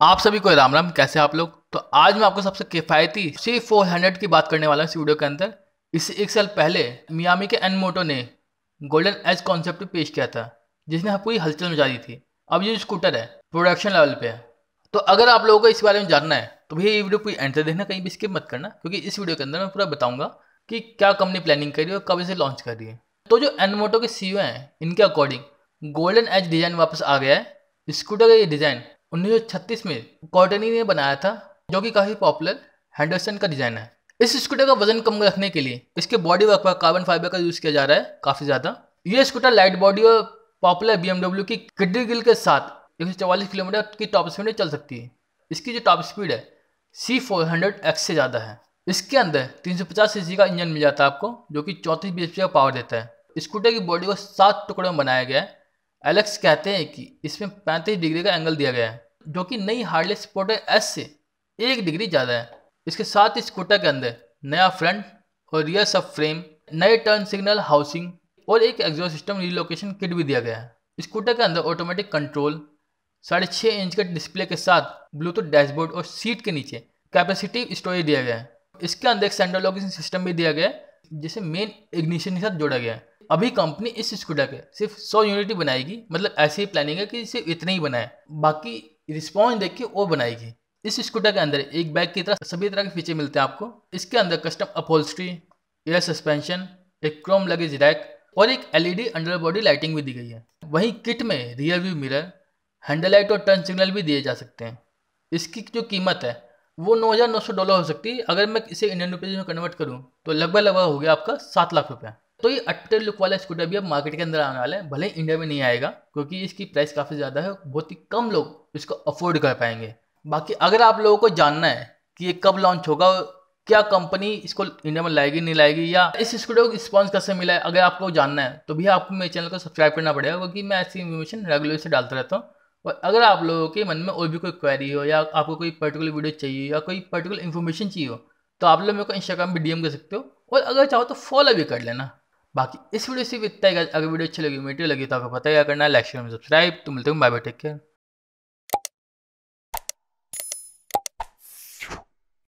आप सभी को राम राम, कैसे आप लोग? तो आज मैं आपको सबसे किफ़ायती सी फोर हंड्रेड की बात करने वाला हूँ इस वीडियो के अंदर। इससे एक साल पहले मियामी के एन मोटो ने गोल्डन एज कॉन्सेप्ट पेश किया था, जिसने पूरी हलचल मचा दी थी। अब ये स्कूटर है प्रोडक्शन लेवल पे है। तो अगर आप लोगों को इस बारे में जानना है तो भैया ये वीडियो पूरी एंड तक देखना, कहीं भी स्किप मत करना, क्योंकि इस वीडियो के अंदर मैं पूरा बताऊँगा कि क्या कंपनी प्लानिंग कर है और कब इसे लॉन्च कर रही है। तो जो एन मोटो के सी हैं, इनके अकॉर्डिंग गोल्डन एज डिज़ाइन वापस आ गया है। स्कूटर का ये डिज़ाइन 1936 में कॉटनी ने बनाया था, जो कि काफ़ी पॉपुलर हैंडरसन का डिज़ाइन है। इस स्कूटर का वज़न कम रखने के लिए इसके बॉडी वर्क पर कार्बन फाइबर का यूज़ किया जा रहा है काफ़ी ज़्यादा। ये स्कूटर लाइट बॉडी और पॉपुलर बी की किड्डी गिल के साथ एक सौ चौवालीस किलोमीटर की टॉप स्पीड में चल सकती है। इसकी जो टॉप स्पीड है सी फोर से ज़्यादा है। इसके अंदर 350 सीसी का इंजन मिल जाता है आपको, जो कि चौंतीस बी का पावर देता है। स्कूटर की बॉडी को सात टुकड़ों में बनाया गया है। एलेक्स कहते हैं कि इसमें पैंतीस डिग्री का एंगल दिया गया है। जो कि नई हार्ले स्पोर्टर एस से एक डिग्री ज़्यादा है। इसके साथ ही स्कूटर के अंदर नया फ्रंट और रियर सब फ्रेम, नए टर्न सिग्नल हाउसिंग और एक एग्जो सिस्टम रिलोकेशन किट भी दिया गया है। स्कूटर के अंदर ऑटोमेटिक कंट्रोल साढ़े छः इंच के डिस्प्ले के साथ ब्लूटूथ डैशबोर्ड और सीट के नीचे कैपेसिटी स्टोरेज दिया गया है। इसके अंदर एक सेंट्रल लॉकिंग सिस्टम भी दिया गया है, जिसे मेन इग्निशन के साथ जोड़ा गया है। अभी कंपनी इस स्कूटर के सिर्फ़ 100 यूनिट ही बनाएगी मतलब ऐसी ही प्लानिंग है कि सिर्फ़ इतने ही बनाए। बाकी रिस्पॉन्स देख के वो बनाएगी। इस स्कूटर के अंदर एक बैग की तरह सभी तरह के फीचर मिलते हैं आपको। इसके अंदर कस्टम अपहोल्स्ट्री एयर सस्पेंशन एक क्रोम लगेज रैक और एक एलईडी अंडर बॉडी लाइटिंग भी दी गई है। वहीं किट में rear view mirror handle light और टर्न सिग्नल भी दिए जा सकते हैं। इसकी जो कीमत है, वो नौ हज़ार नौ सौ डॉलर हो सकती है। अगर मैं इसे इंडियन रुपीज़ में कन्वर्ट करूँ तो लगभग लगभग हो गया आपका सात लाख रुपया। तो ये अट्टर लुक वाला स्कूटर भी अब मार्केट के अंदर आने वाला है। भले इंडिया में नहीं आएगा, क्योंकि इसकी प्राइस काफ़ी ज़्यादा है, बहुत ही कम लोग इसको अफोर्ड कर पाएँगे। बाकी अगर आप लोगों को जानना है कि ये कब लॉन्च होगा, क्या कंपनी इसको इंडिया में लाएगी, नहीं लाएगी, या इस स्कूटर को रिस्पॉन्स कैसे मिला है, अगर आपको जानना है तो भी आपको मेरे चैनल को सब्सक्राइब करना पड़ेगा, क्योंकि मैं ऐसी इन्फॉर्मेशन रेगुलर से डालता रहता हूँ। और अगर आप लोगों के मन में और भी कोई क्वेरी हो, या आपको कोई पर्टिकुलर वीडियो चाहिए, या कोई पर्टिकुलर इन्फॉर्मेशन चाहिए हो तो आप लोग मेरे को इंस्टाग्राम पर डीएम कर सकते हो। और अगर चाहो तो फॉलो भी कर लेना। बाकी इस वीडियो से भी इतना अगर वीडियो अच्छी लगी, वीडियो लगी तो आपको पता ही करना लाइक शेयर में सब्सक्राइब तो मिलते हैं बाय बाय टेक केयर